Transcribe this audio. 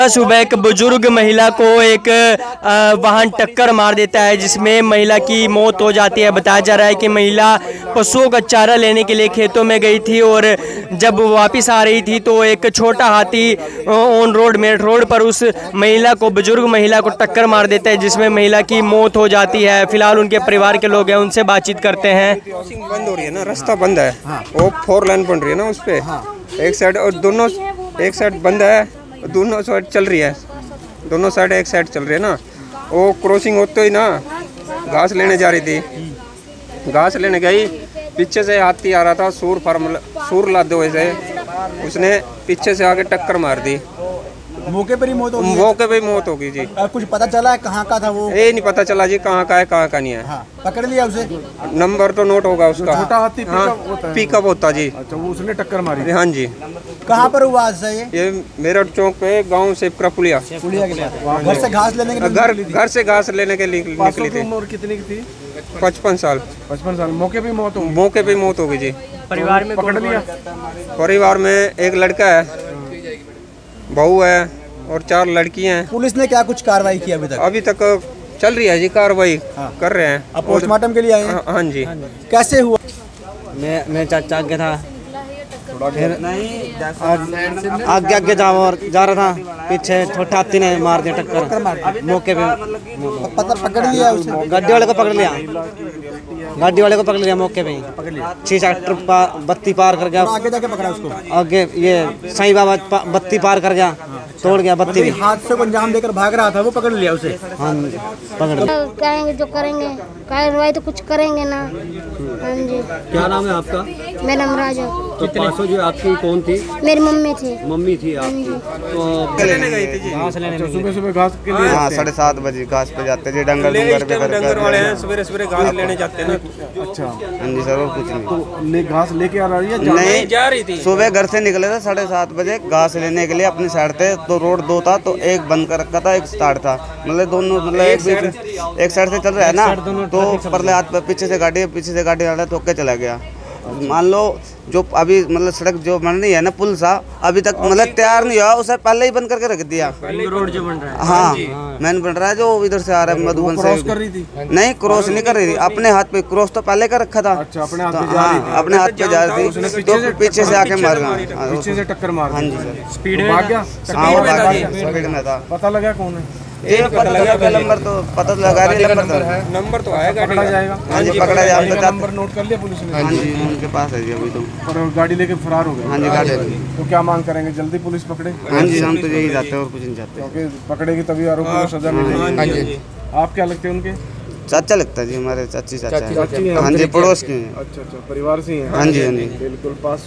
सुबह एक बुज़ुर्ग महिला को एक वाहन टक्कर मार देता है जिसमें महिला की मौत हो जाती है। बताया जा रहा है कि महिला पशुओं का चारा लेने के लिए खेतों में गई थी और जब वापस आ रही थी तो एक छोटा हाथी ऑन रोड मेरठ रोड पर उस महिला को बुज़ुर्ग महिला को टक्कर मार देता है जिसमें महिला की मौत हो जाती है। फ़िलहाल उनके परिवार के लोग हैं उनसे बातचीत करते हैं। बंद हो रही है ना? रास्ता बंद है। वो फोर लाइन बन रही है ना उस पर एक साइड और दोनों एक साइड बंद है। दोनों साइड चल रही है। दोनों साइड एक साइड चल रही है ना। वो क्रॉसिंग होते ही ना, घास लेने जा रही थी। घास लेने गई। पीछे से हाथी आ रहा था, सूर फार्म सूर लादे हुए से उसने पीछे से आके टक्कर मार दी। मौके पर ही मौत हो गई मौके पे मौत होगी जी। और कुछ पता चला है कहाँ का था वो? ये नहीं पता चला जी कहाँ का है कहाँ का नहीं है। हाँ पकड़ लिया उसे। नंबर तो नोट होगा उसका। छोटा हाथी हाँ पिकअप होता है। पिकअप होता जी। अच्छा वो उसने टक्कर मारी। हाँ जी। कहाँ पर हुआ हादसा ये ये मेरठ चौक पे गाँव सेपकरा पुलिया। पुलिया के घर से घास लेने के घर घर से घास लेने के लिए निकली थी। उम्र कितनी की थी? पचपन साल। पचपन साल। मौके पे मौत हो मौके पे मौत होगी जी। परिवार में पकड़ लिया? परिवार में एक लड़का है। बहू है और चार लड़कियाँ हैं। पुलिस ने क्या कुछ कार्रवाई की अभी तक? अभी तक चल रही है जी कार्रवाई। हाँ। कर रहे हैं। अब पोस्टमार्टम के लिए आए हैं हाँ? हाँ जी। कैसे हुआ? मैं मैं चाचा के था। फिर आगे आगे जा और जा रहा था पीछे छोटा हाथी ने मार दिया टक्कर। मौके पे पता पकड़ लिया गाड़ी वाले को पकड़ लिया। गाड़ी वाले को पकड़ लिया मौके पे। ही छह ट्रैक्टर पा, बत्ती पार कर गया। आगे जाके पकड़ा उसको। आगे ये साईं बाबा बत्ती पार कर गया। तोड़ गया बत्ती। भी हादसे को अंजाम देकर भाग रहा था वो पकड़ लिया उसे। हाँ पकड़ लिया। कहेंगे जो करेंगे। कार्रवाई तो कुछ करेंगे ना। हाँ जी। क्या नाम है आपका? मेरा नाम राजा तो पासों जो आपकी कौन थी? मेरी मम्मी थी। मम्मी थी हाँ आपकी तो लेने गई थी जी? अच्छा सुबह सुबह घास के लिए? हाँ साढ़े सात बजे घास पे जाते जी डंगर डंगर वाले हैं सवेरे सवेरे घास लेने जाते हैं अच्छा। हाँ जी सर और कुछ नहीं। तो ले घास लेके आ रही है नहीं जा रही थी। सुबह घर से निकले थे साढ़े सात बजे घास लेने के लिए अपनी साइड थे तो रोड दो था तो एक बंद कर रखा था एक स्टार्ट था। मतलब दोनों मतलब एक एक साइड से चल रहा है ना तो परले हाथ पे पीछे से गाड़ी पीछे से गाड़ी वाला ठोक के चला गया। मान लो जो अभी मतलब सड़क जो बन रही है ना पुल सा अभी तक मतलब तैयार नहीं हुआ उसे पहले ही बंद करके रख दिया। रोड जो बन रहा है। हाँ मैंने बन रहा है जो इधर से आ रहा है मधुबन क्रॉस से। कर रही थी। नहीं क्रॉस नहीं कर रही थी। अपने हाथ पे क्रॉस तो पहले कर रखा था। अच्छा अपने हाथ तो पे जा रही हाँ, अपने हाथ पे जा रही थी। पीछे से तो पीछे से आके मार गया हाँ, पीछे से टक्कर मार हाँ जी सर। स्पीड वो में भाग गया? हाँ वो में था भाग जी। गया, स्पीड में था। पता लगा कौन है? पता लगा नंबर तो पता तो लगा रही नंबर तो। नंबर तो आया गाड़ी पकड़ा जाएगा। हाँ जी पकड़ा जाए तो नंबर नोट कर लिया पुलिस ने। हाँ जी। उनके पास है अभी तो। और गाड़ी लेके फरार हो गए। हाँ जी गाड़ी तो क्या मांग करेंगे? जल्दी पुलिस पकड़े। हाँ जी हम तो यही जाते हैं और कुछ नहीं चाहते। क्योंकि पकड़ेगी तभी आरोपी को सजा मिलेगी। हाँ जी आप क्या लगते हैं उनके? चाचा लगता है जी हमारे चाची चाचा। चाची है हैं। हाँ जी पड़ोस के हैं। अच्छा अच्छा परिवार से ही हैं। हाँ जी हाँ जी। बिल्कुल पास।